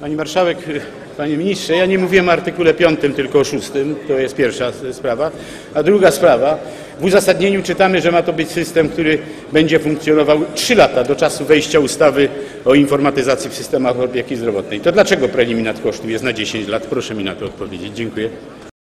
Pani Marszałek, Panie Ministrze, ja nie mówiłem o artykule 5, tylko o 6. To jest pierwsza sprawa. A druga sprawa, w uzasadnieniu czytamy, że ma to być system, który będzie funkcjonował 3 lata do czasu wejścia ustawy o informatyzacji w systemach opieki zdrowotnej. To dlaczego preliminat kosztów jest na 10 lat? Proszę mi na to odpowiedzieć. Dziękuję.